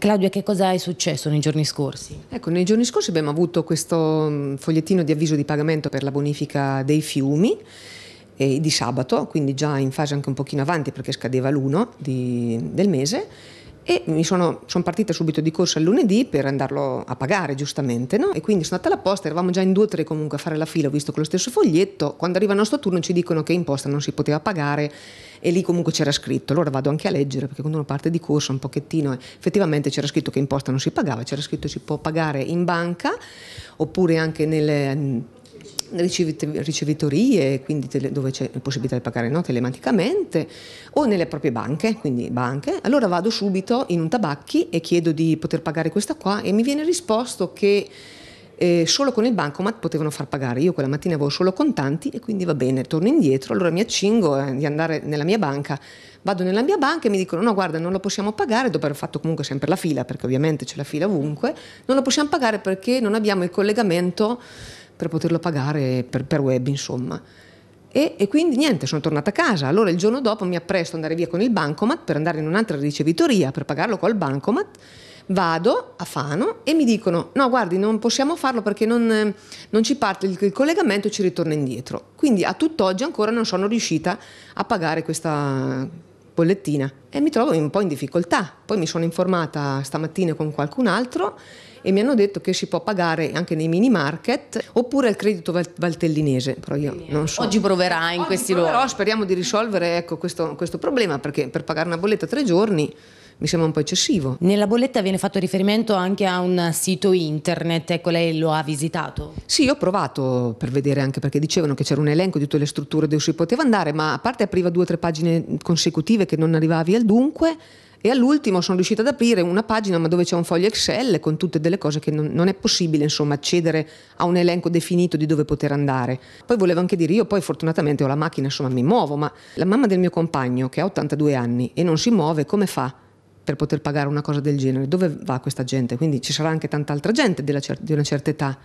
Claudia, che cosa è successo nei giorni scorsi? Ecco, nei giorni scorsi abbiamo avuto questo mm, fogliettino di avviso di pagamento per la bonifica dei fiumi eh, di sabato, quindi già in fase anche un pochino avanti perché scadeva l'1 del mese e mi sono, sono, partita subito di corsa il lunedì per andarlo a pagare giustamente no? e quindi sono andata alla posta, eravamo già in due o tre comunque a fare la fila, ho visto con lo stesso foglietto, quando arriva il nostro turno ci dicono che in posta non si poteva pagare e lì comunque c'era scritto, allora vado anche a leggere perché quando uno parte di corsa un pochettino effettivamente c'era scritto che in posta non si pagava, c'era scritto che si può pagare in banca oppure anche nelle ricevitorie, quindi tele, dove c'è la possibilità di pagare no, telematicamente, o nelle proprie banche, quindi banche. Allora vado subito in un tabacchi e chiedo di poter pagare questa qua e mi viene risposto che eh, solo con il bancomat potevano far pagare. Io quella mattina avevo solo contanti e quindi va bene, torno indietro, allora mi accingo eh, di andare nella mia banca. Vado nella mia banca e mi dicono no guarda non lo possiamo pagare dopo aver fatto comunque sempre la fila perché ovviamente c'è la fila ovunque, non lo possiamo pagare perché non abbiamo il collegamento per poterlo pagare per, per web, insomma. E, e, quindi niente, sono tornata a casa. Allora il giorno dopo mi appresto ad andare via con il bancomat per andare in un'altra ricevitoria per pagarlo col bancomat. Vado a Fano e mi dicono: No, guardi, non possiamo farlo perché non, non ci parte il, il, collegamento e ci ritorna indietro. Quindi a tutt'oggi ancora non sono riuscita a pagare questa bollettina e mi trovo un po' in difficoltà. Poi mi sono informata stamattina con qualcun altro e mi hanno detto che si può pagare anche nei mini market oppure al credito valtellinese, però io non so. Oggi proverà in Oggi questi proverò, luoghi. speriamo di risolvere ecco, questo, questo problema perché per pagare una bolletta tre giorni mi sembra un po' eccessivo. Nella bolletta viene fatto riferimento anche a un sito internet, ecco lei lo ha visitato? Sì, ho provato per vedere anche perché dicevano che c'era un elenco di tutte le strutture dove si poteva andare, ma a parte apriva due o tre pagine consecutive che non arrivavi al dunque, e all'ultimo sono riuscita ad aprire una pagina ma dove c'è un foglio Excel con tutte delle cose che non, non, è possibile insomma accedere a un elenco definito di dove poter andare. Poi volevo anche dire, io poi fortunatamente ho la macchina, insomma mi muovo, ma la mamma del mio compagno che ha 82 anni e non si muove, come fa? Per poter pagare una cosa del genere, dove va questa gente? Quindi ci sarà anche tanta altra gente di una certa età